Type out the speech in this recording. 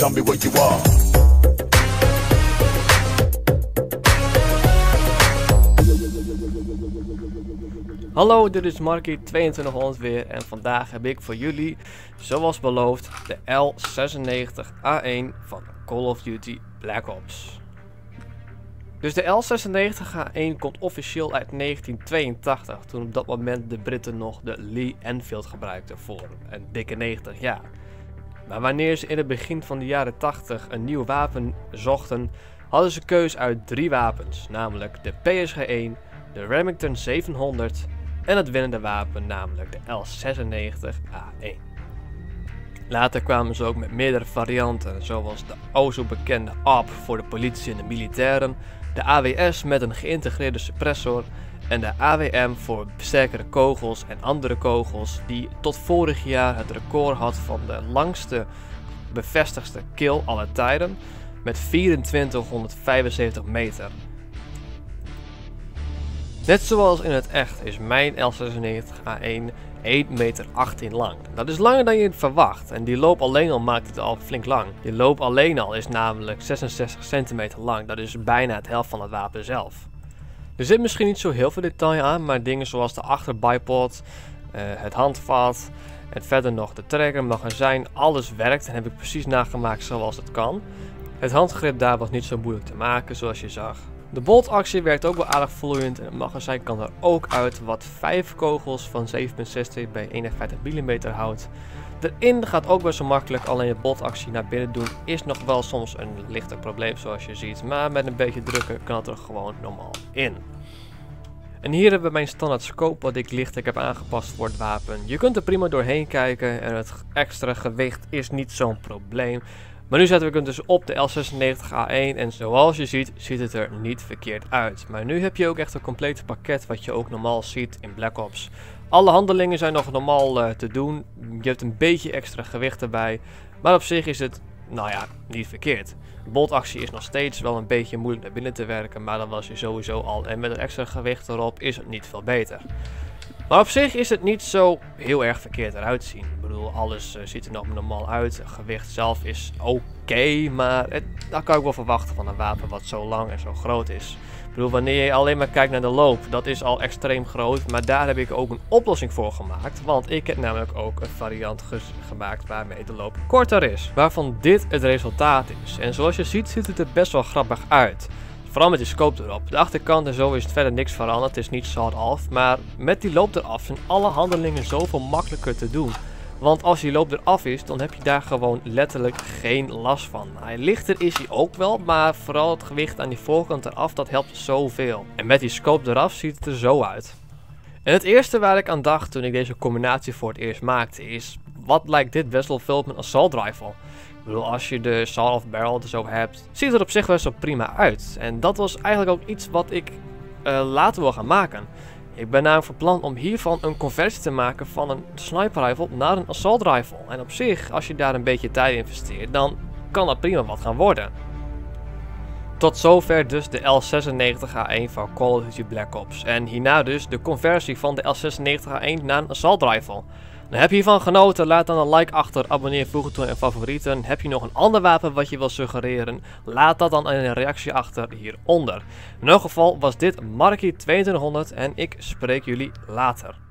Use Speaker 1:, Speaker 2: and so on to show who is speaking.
Speaker 1: you.
Speaker 2: Hallo, dit is Marky 2200 weer en vandaag heb ik voor jullie, zoals beloofd, de L96A1 van Call of Duty Black Ops. Dus de L96A1 komt officieel uit 1982, toen op dat moment de Britten nog de Lee Enfield gebruikten voor een dikke 90 jaar. Maar wanneer ze in het begin van de jaren 80 een nieuw wapen zochten, hadden ze keus uit drie wapens, namelijk de PSG-1, de Remington 700 en het winnende wapen, namelijk de L96A1. Later kwamen ze ook met meerdere varianten, zoals de o zo bekende AWP voor de politie en de militairen, de AWS met een geïntegreerde suppressor en de AWM voor sterkere kogels en andere kogels die tot vorig jaar het record had van de langste bevestigde kill aller tijden met 2475 meter. Net zoals in het echt is mijn L96A1 1 meter 18 lang. Dat is langer dan je verwacht en die loop alleen al maakt het al flink lang. Die loop alleen al is namelijk 66 centimeter lang, dat is bijna het helft van het wapen zelf. Er zit misschien niet zo heel veel detail aan, maar dingen zoals de achterbipod, uh, het handvat en verder nog de trigger, magazijn, alles werkt en heb ik precies nagemaakt zoals het kan. Het handgrip daar was niet zo moeilijk te maken zoals je zag. De boltactie werkt ook wel aardig vloeiend en het magazijn kan er ook uit wat 5 kogels van 7.60 bij 51 mm houdt. Erin gaat ook wel zo makkelijk, alleen de boltactie naar binnen doen is nog wel soms een lichter probleem zoals je ziet. Maar met een beetje drukken kan het er gewoon normaal in. En hier hebben we mijn standaard scope wat ik licht heb aangepast voor het wapen. Je kunt er prima doorheen kijken en het extra gewicht is niet zo'n probleem. Maar nu zetten we hem dus op de L96A1 en zoals je ziet, ziet het er niet verkeerd uit. Maar nu heb je ook echt een complete pakket wat je ook normaal ziet in Black Ops. Alle handelingen zijn nog normaal uh, te doen. Je hebt een beetje extra gewicht erbij. Maar op zich is het, nou ja, niet verkeerd. Boltactie is nog steeds wel een beetje moeilijk naar binnen te werken. Maar dan was je sowieso al. En met het extra gewicht erop is het niet veel beter. Maar op zich is het niet zo heel erg verkeerd eruit zien. Ik bedoel, alles uh, ziet er nog normaal uit. Het gewicht zelf is oké, maar het, dat kan ik wel verwachten van een wapen wat zo lang en zo groot is. Ik bedoel, wanneer je alleen maar kijkt naar de loop, dat is al extreem groot. Maar daar heb ik ook een oplossing voor gemaakt. Want ik heb namelijk ook een variant gemaakt waarmee de loop korter is. Waarvan dit het resultaat is. En zoals je ziet, ziet het er best wel grappig uit. Vooral met die scope erop. De achterkant en zo is het verder niks veranderd. Het is niet sawed off. Maar met die loop eraf zijn alle handelingen zoveel makkelijker te doen. Want als die loop eraf is, dan heb je daar gewoon letterlijk geen last van. Hij lichter is hij ook wel, maar vooral het gewicht aan die voorkant eraf, dat helpt zoveel. En met die scope eraf ziet het er zo uit. En het eerste waar ik aan dacht toen ik deze combinatie voor het eerst maakte is... Wat lijkt dit best wel veel op een assault rifle? Ik bedoel, als je de Saw of Barrel er zo hebt, ziet er op zich wel zo prima uit. En dat was eigenlijk ook iets wat ik uh, later wil gaan maken. Ik ben namelijk van plan om hiervan een conversie te maken van een sniper rifle naar een assault rifle. En op zich, als je daar een beetje tijd in investeert, dan kan dat prima wat gaan worden. Tot zover dus de L96A1 van Call of Duty Black Ops. En hierna dus de conversie van de L96A1 naar een assault rifle. Nou, heb je hiervan genoten? Laat dan een like achter, abonneer, voeg toe en favorieten. Heb je nog een ander wapen wat je wil suggereren? Laat dat dan in een reactie achter hieronder. In elk geval was dit Marky 2200 en ik spreek jullie later.